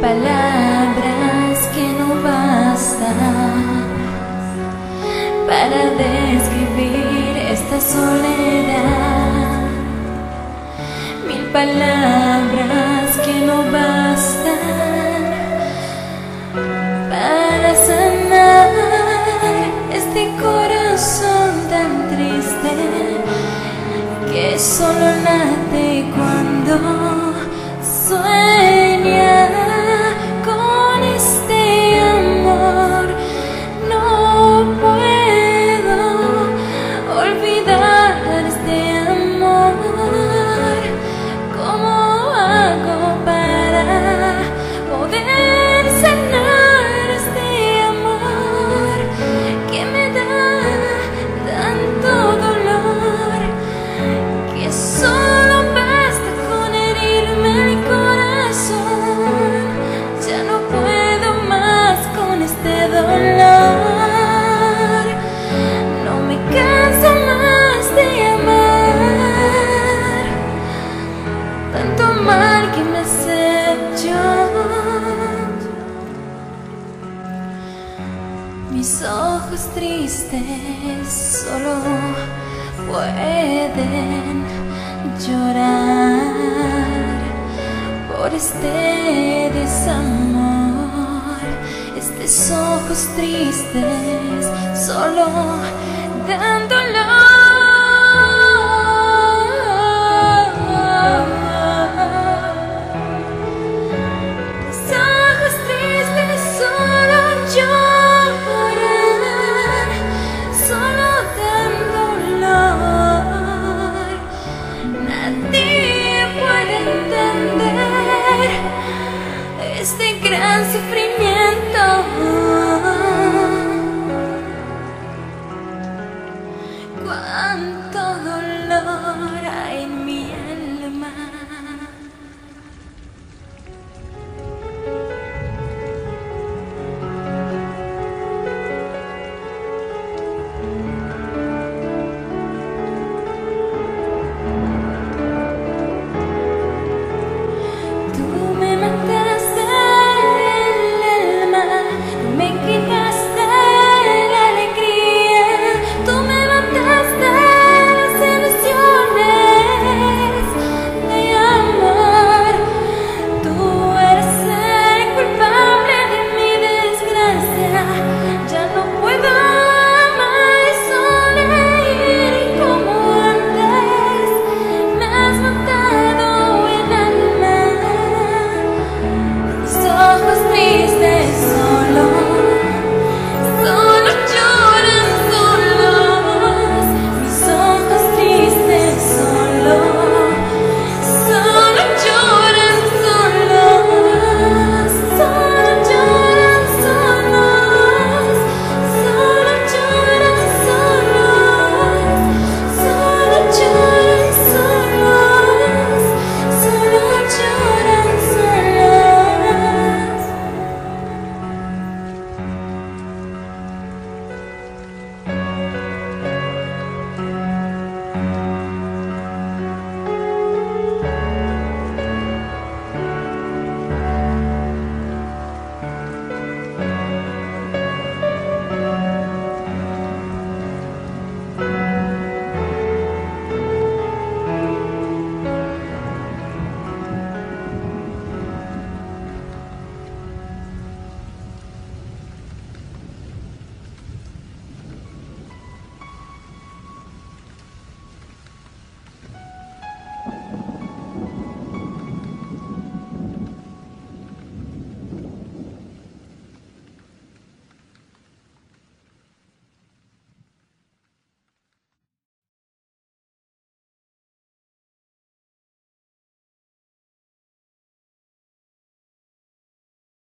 palabras que no bastan para describir esta soledad. Mil palabras que no bastan para sanar este corazón tan triste que solo Mis ojos tristes solo pueden llorar por este desamor. Estos ojos tristes solo dan. Este gran sufrimiento.